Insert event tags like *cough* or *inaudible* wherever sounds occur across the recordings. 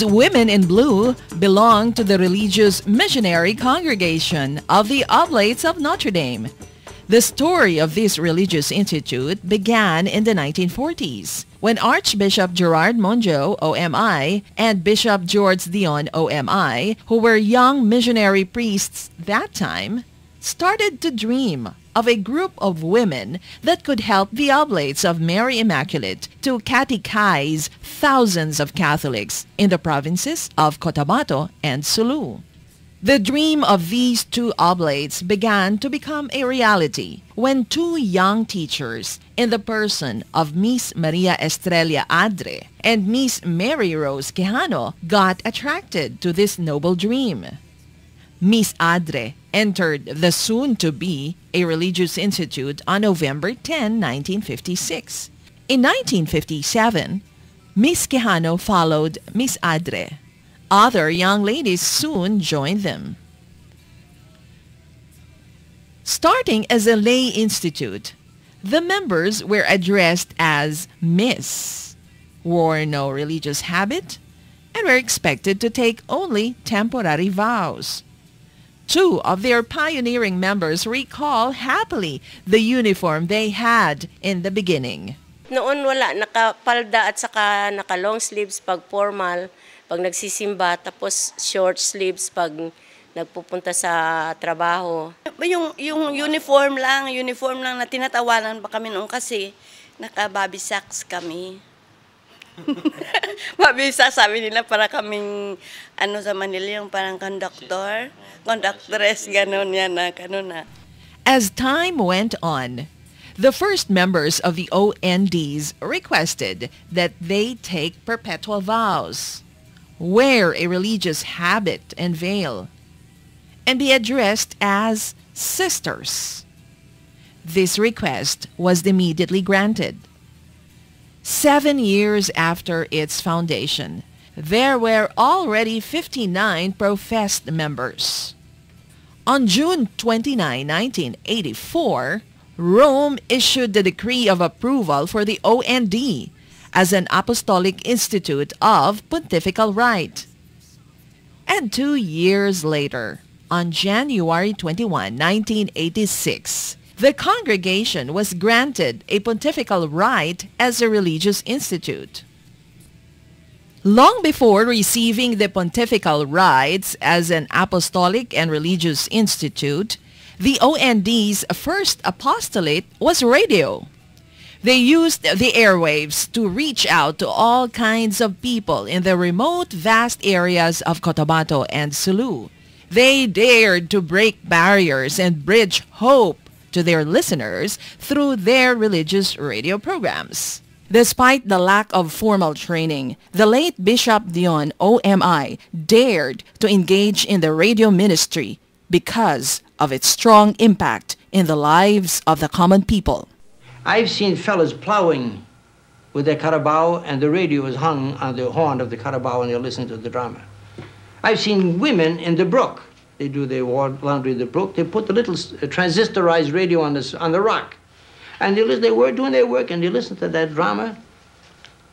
These women in blue belong to the religious missionary congregation of the Oblates of Notre Dame. The story of this religious institute began in the 1940s when Archbishop Gerard Mongeau, OMI, and Bishop George Dion, OMI, who were young missionary priests that time, started to dream of a group of women that could help the Oblates of Mary Immaculate to catechize thousands of Catholics in the provinces of Cotabato and Sulu. The dream of these two oblates began to become a reality when two young teachers in the person of Miss Maria Estrella Adre and Miss Mary Rose Quijano got attracted to this noble dream. Miss Adre entered the soon-to-be a religious institute on November 10, 1956. In 1957, Miss Quijano followed Miss Adre. Other young ladies soon joined them. Starting as a lay institute, the members were addressed as Miss, wore no religious habit, and were expected to take only temporary vows. Two of their pioneering members recall happily the uniform they had in the beginning. Noon wala, nakapalda at saka naka long sleeves pag formal, pag nagsisimba, tapos short sleeves pag nagpupunta sa trabaho. Yung, yung uniform lang, uniform lang na tinatawanan pa kami noon kasi naka-bobby sacks kami. *laughs* *laughs* Mabisa, sabi nila para kaming, ano sa Manila, yung parang conductor, conductress, ganun yan na, ganun na. As time went on, the first members of the ONDs requested that they take perpetual vows, wear a religious habit and veil, and be addressed as sisters. This request was immediately granted. Seven years after its foundation, there were already 59 professed members. On June 29, 1984, Rome issued the decree of approval for the OND as an apostolic institute of pontifical right. And two years later, on January 21, 1986, the congregation was granted a pontifical right as a religious institute. Long before receiving the pontifical rights as an apostolic and religious institute, the OND's first apostolate was radio. They used the airwaves to reach out to all kinds of people in the remote, vast areas of Cotabato and Sulu. They dared to break barriers and bridge hope to their listeners through their religious radio programs. Despite the lack of formal training, the late Bishop Dion OMI dared to engage in the radio ministry because of its strong impact in the lives of the common people. I've seen fellas plowing with their carabao and the radio is hung on the horn of the carabao and they're listening to the drama. I've seen women in the brook. They do their laundry in the brook. They put the little uh, transistorized radio on, this, on the rock. And they, listen, they were doing their work and they listen to that drama.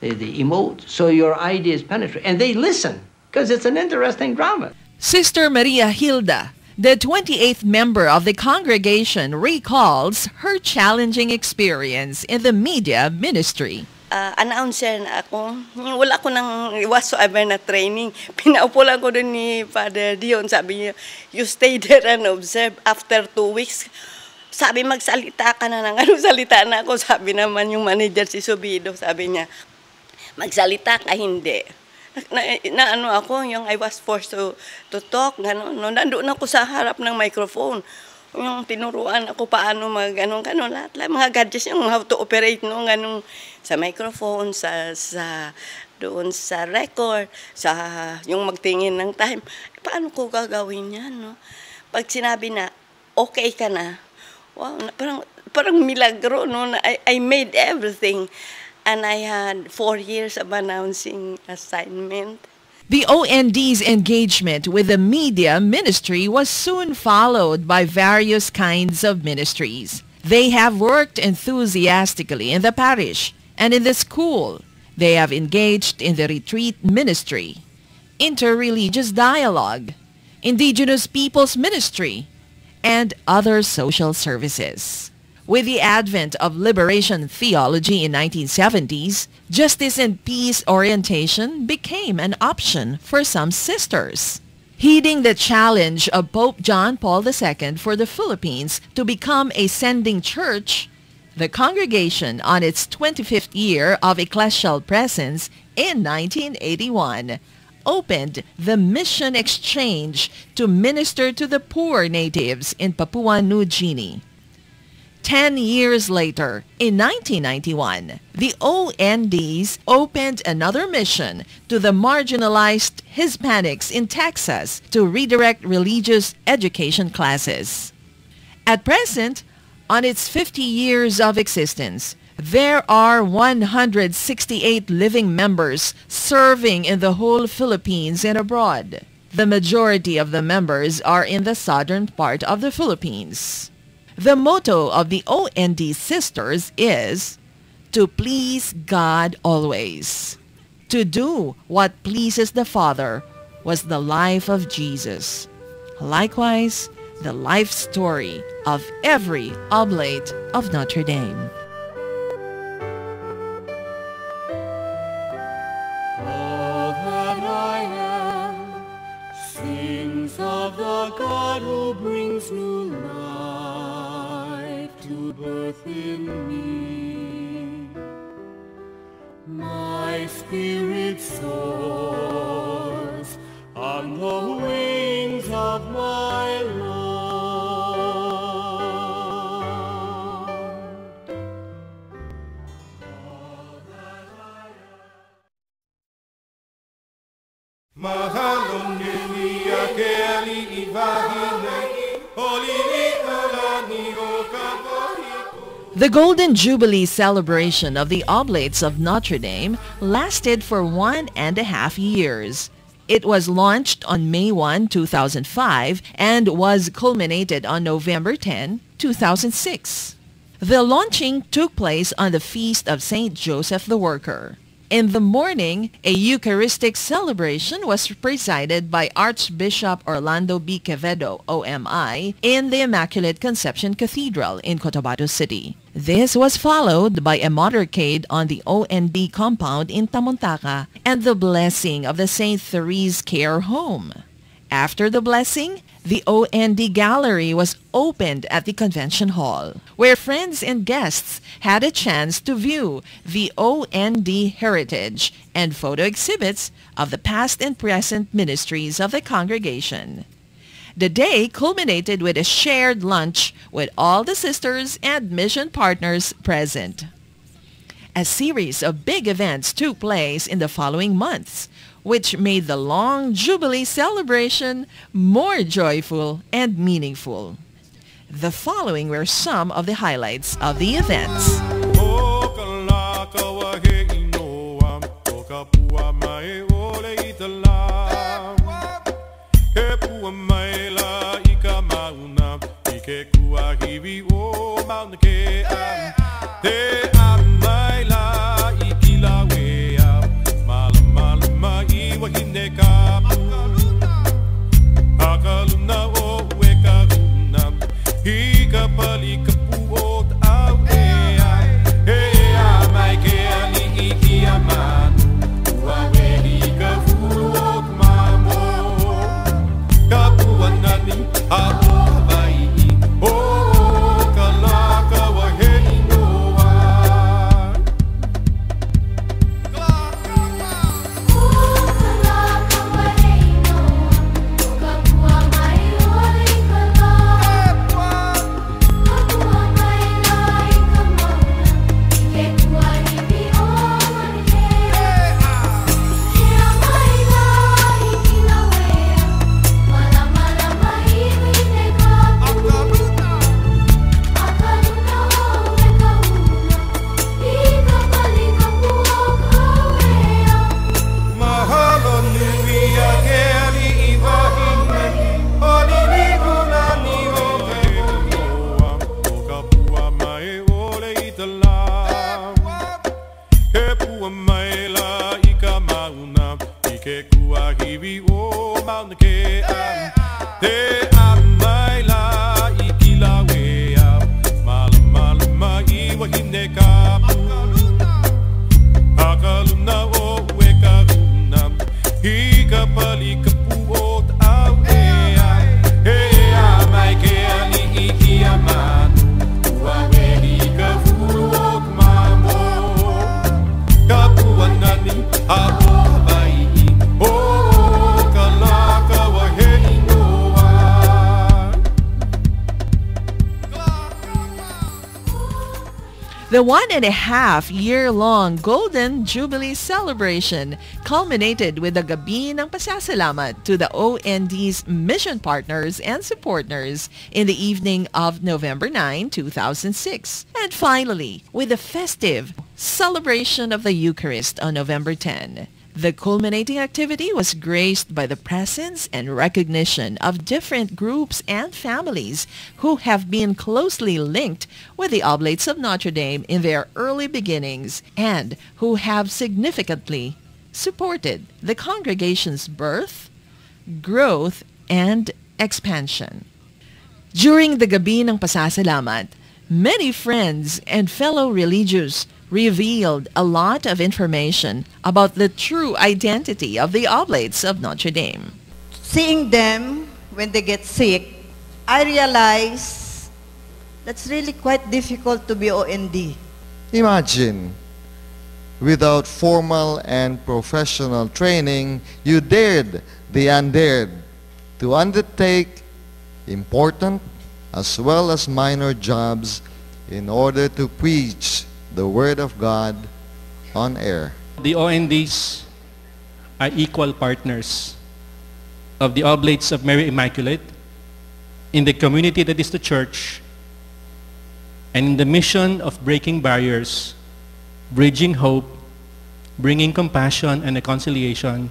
They, they emote. So your ideas penetrate. And they listen because it's an interesting drama. Sister Maria Hilda, the 28th member of the congregation, recalls her challenging experience in the media ministry. Uh, announcer na ako. Wala ko nang whatsoever na training. *laughs* Pinaupo lang ko doon ni Father Dion. Sabi niya, you stay there and observe. After two weeks, sabi magsalita ka na ng *laughs* ano salita na ako. Sabi naman yung manager si Subido, sabi niya, magsalita ka hindi. Na, na ano ako, yung I was forced to, to talk, gano'n. No, nandun ako sa harap ng microphone yung tinuruan ako paano mag ganun ganun lahat, lahat mga gadgets yung how to operate no ganun sa microphone sa sa doon sa record sa yung magtingin ng time. Paano ko gagawin yan no? Pag sinabi na okay ka na wow na, parang parang milagro no na I, I made everything and I had four years of announcing assignment. The OND's engagement with the media ministry was soon followed by various kinds of ministries. They have worked enthusiastically in the parish and in the school They have engaged in the retreat ministry, interreligious dialogue, indigenous peoples ministry, and other social services. With the advent of liberation theology in 1970s, justice and peace orientation became an option for some sisters. Heeding the challenge of Pope John Paul II for the Philippines to become a sending church, the congregation on its 25th year of ecclesial presence in 1981 opened the Mission Exchange to minister to the poor natives in Papua New Guinea. Ten years later, in 1991, the ONDs opened another mission to the marginalized Hispanics in Texas to redirect religious education classes. At present, on its 50 years of existence, there are 168 living members serving in the whole Philippines and abroad. The majority of the members are in the southern part of the Philippines. The motto of the OND sisters is to please God always. To do what pleases the Father was the life of Jesus. Likewise, the life story of every oblate of Notre Dame. Sings of the God who brings new life to birth in me. My spirit soars The Golden Jubilee celebration of the Oblates of Notre Dame lasted for one and a half years. It was launched on May 1, 2005 and was culminated on November 10, 2006. The launching took place on the feast of St. Joseph the Worker. In the morning, a Eucharistic celebration was presided by Archbishop Orlando B. Quevedo, OMI, in the Immaculate Conception Cathedral in Cotabato City. This was followed by a motorcade on the OND compound in Tamontaca and the blessing of the St. Therese Care Home. After the blessing, the OND Gallery was opened at the Convention Hall, where friends and guests had a chance to view the OND heritage and photo exhibits of the past and present ministries of the congregation. The day culminated with a shared lunch with all the sisters and mission partners present. A series of big events took place in the following months, which made the long Jubilee celebration more joyful and meaningful. The following were some of the highlights of the events. E palika The one and a half year-long Golden Jubilee celebration culminated with the Gabi ng Pasasalamat to the OND's mission partners and supporters in the evening of November 9, 2006. And finally, with the festive celebration of the Eucharist on November 10. The culminating activity was graced by the presence and recognition of different groups and families who have been closely linked with the Oblates of Notre Dame in their early beginnings and who have significantly supported the congregation's birth, growth, and expansion. During the Gabi ng Pasasalamat, many friends and fellow religious revealed a lot of information about the true identity of the Oblates of Notre Dame. Seeing them when they get sick, I realize that's really quite difficult to be OND. Imagine, without formal and professional training, you dared the undared to undertake important as well as minor jobs in order to preach the Word of God on air. The ONDs are equal partners of the Oblates of Mary Immaculate in the community that is the church and in the mission of breaking barriers, bridging hope, bringing compassion and reconciliation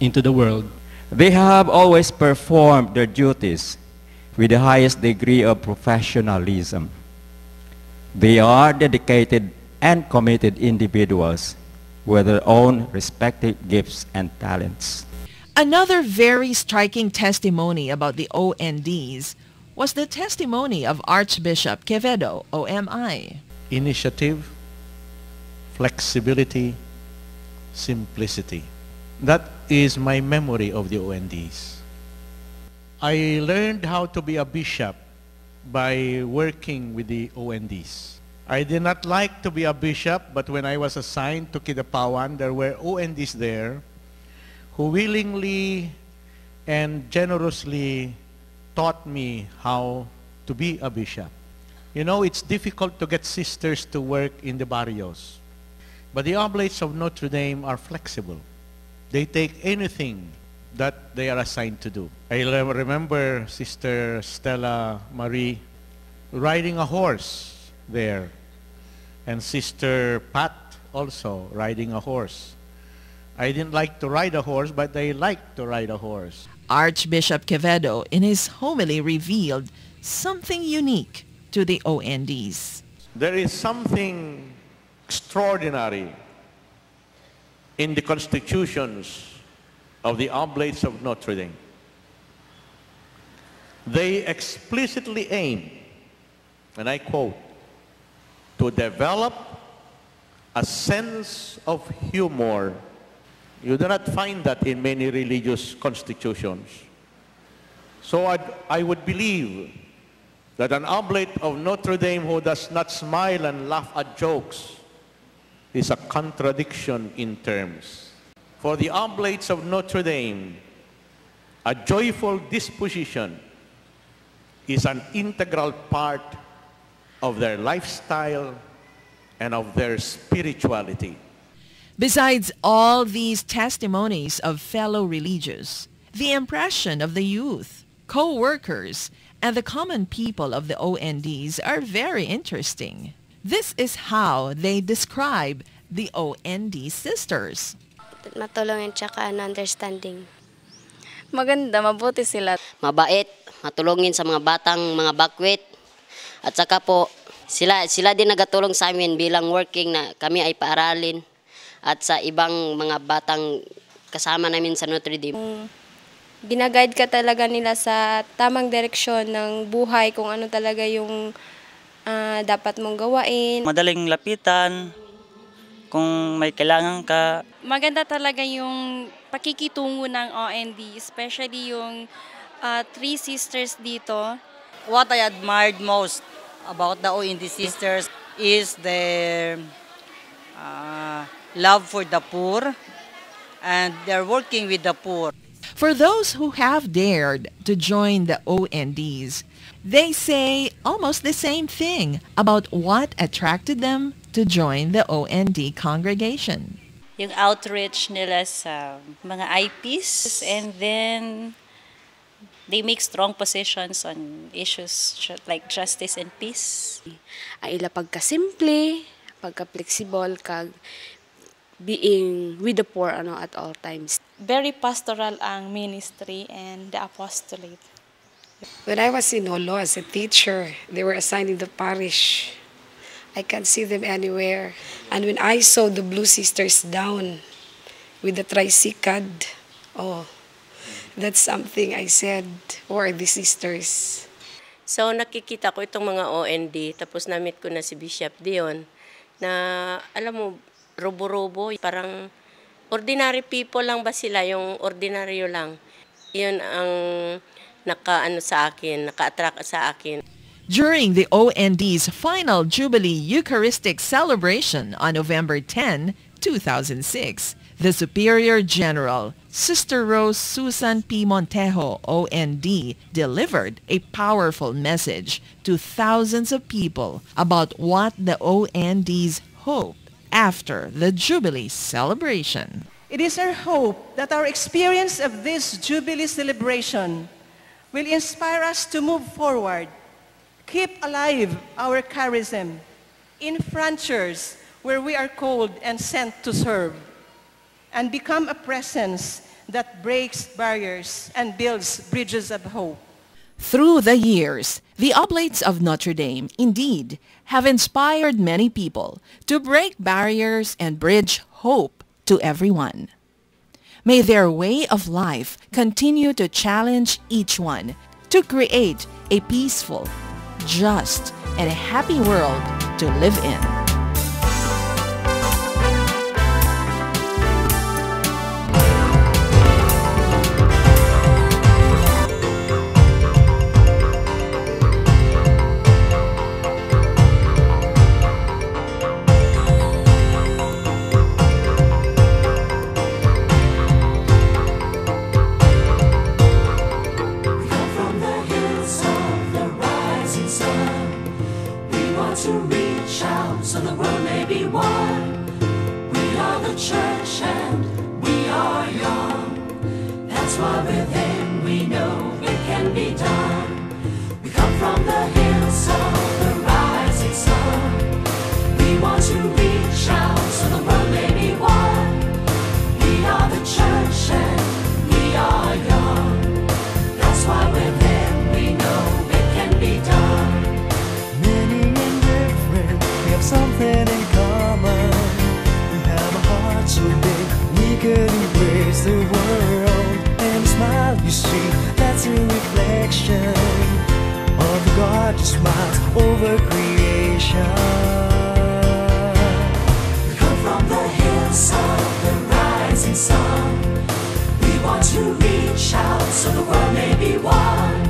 into the world. They have always performed their duties with the highest degree of professionalism. They are dedicated and committed individuals with their own respective gifts and talents. Another very striking testimony about the ONDs was the testimony of Archbishop Quevedo, OMI. Initiative, flexibility, simplicity. That is my memory of the ONDs. I learned how to be a bishop by working with the ONDs. I did not like to be a bishop, but when I was assigned to Kidapawan, there were ONDs there who willingly and generously taught me how to be a bishop. You know, it's difficult to get sisters to work in the barrios. But the Oblates of Notre Dame are flexible. They take anything that they are assigned to do. I remember Sister Stella Marie riding a horse there. And Sister Pat also riding a horse. I didn't like to ride a horse, but they liked to ride a horse. Archbishop Quevedo in his homily revealed something unique to the ONDs. There is something extraordinary in the constitutions of the Oblates of Notre Dame. They explicitly aim, and I quote, to develop a sense of humor. You do not find that in many religious constitutions. So I'd, I would believe that an oblate of Notre Dame who does not smile and laugh at jokes is a contradiction in terms. For the oblates of Notre Dame, a joyful disposition is an integral part of their lifestyle and of their spirituality. Besides all these testimonies of fellow religious, the impression of the youth, co-workers, and the common people of the ONDs are very interesting. This is how they describe the OND sisters. Matulungin tsaka understanding. Maganda, mabuti sila. Mabait, matulungin sa mga batang mga bakwit. At saka po, sila, sila din nagatulong sa amin bilang working na kami ay paaralin. At sa ibang mga batang kasama namin sa Notre Dame. Ginaguide ka talaga nila sa tamang direksyon ng buhay, kung ano talaga yung ah, dapat mong gawain. Madaling lapitan, kung may kailangan ka. Maganda talaga yung pakikitungo ng OND, especially yung uh, three sisters dito. What I admired most about the OND sisters is their uh, love for the poor and they're working with the poor. For those who have dared to join the ONDs, they say almost the same thing about what attracted them to join the OND congregation. Yung outreach nila sa mga IPs and then they make strong positions on issues like justice and peace. Ang ila pagka-simple, pagka-flexible, kag being with the poor ano at all times. Very pastoral ang ministry and the apostolate. When I was in Holo as a teacher, they were assigned in the parish. I can't see them anywhere. And when I saw the Blue Sisters down with the tricycad, oh, that's something I said, are the sisters? So nakikita ko itong mga OND, tapos na-meet ko na si Bishop Dion, na alam mo, robo-robo, parang ordinary people lang ba sila, yung ordinaryo lang. Yun ang naka-ano sa akin, naka-attract sa akin. During the OND's final Jubilee Eucharistic celebration on November 10, 2006, the Superior General, Sister Rose Susan P. Montejo, OND, delivered a powerful message to thousands of people about what the ONDs hope after the Jubilee celebration. It is our hope that our experience of this Jubilee celebration will inspire us to move forward, keep alive our charism in frontiers where we are called and sent to serve, and become a presence that breaks barriers and builds bridges of hope. Through the years, the Oblates of Notre Dame indeed have inspired many people to break barriers and bridge hope to everyone. May their way of life continue to challenge each one to create a peaceful, just, and a happy world to live in. God who smiles over creation. We come from the hills of the rising sun. We want to reach out so the world may be one.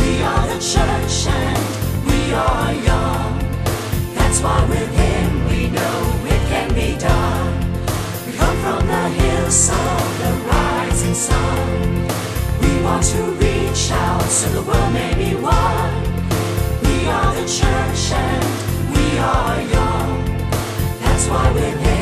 We are the church and we are young. That's why with Him we know it can be done. We come from the hills of the rising sun. We want to reach out so the world may be one. We are the church and we are young. That's why with Him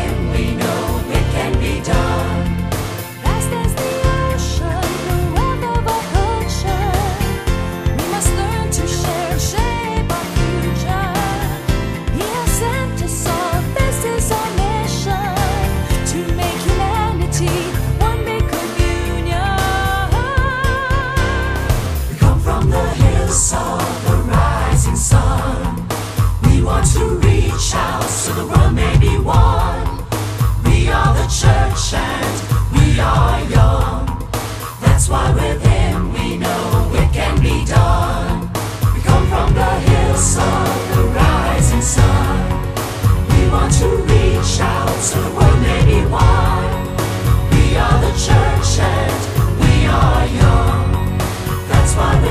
That's